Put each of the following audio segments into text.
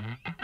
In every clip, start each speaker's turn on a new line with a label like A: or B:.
A: Easy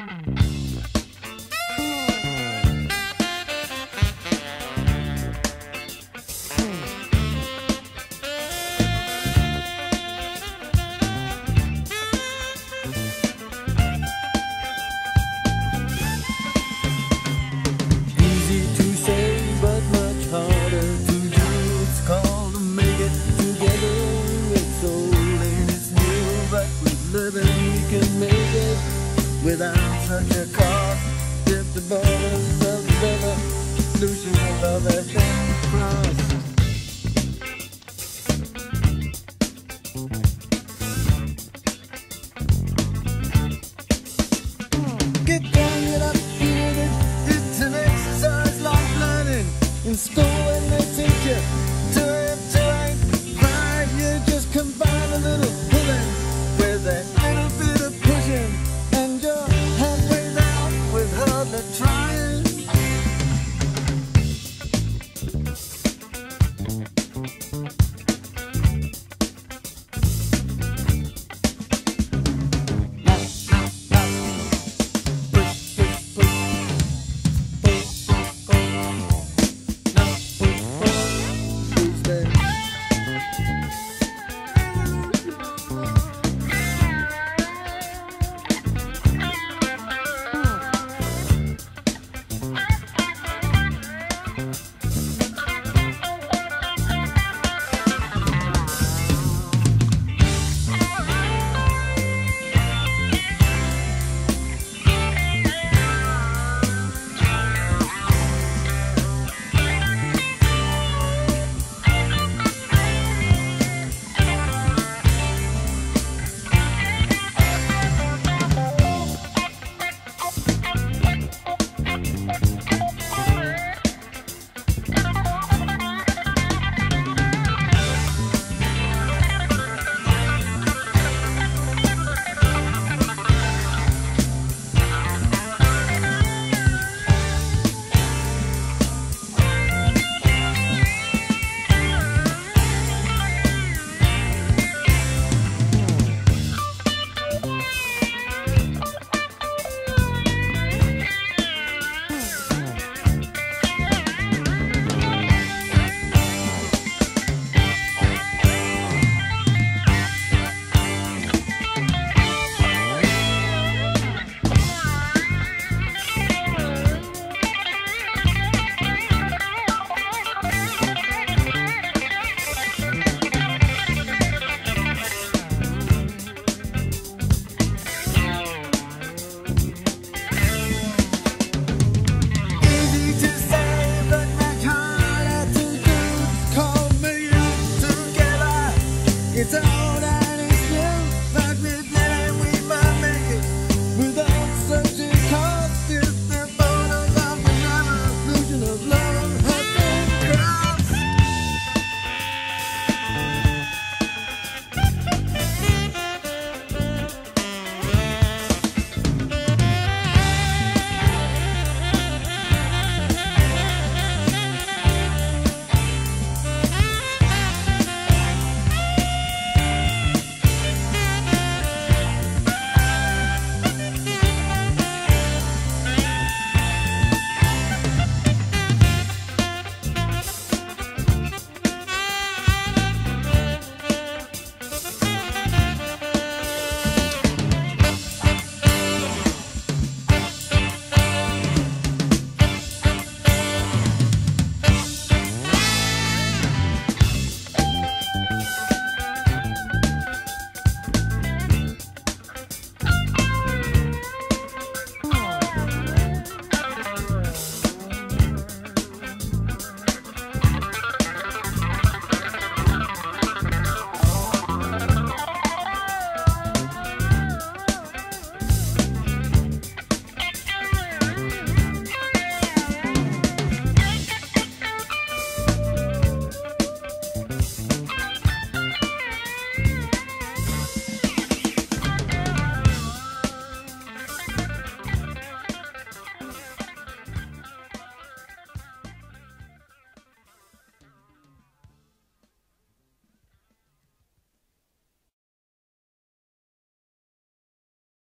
A: Get down, get up, get it. It's an exercise like learning in school, when they teach you to it, to. You just combine.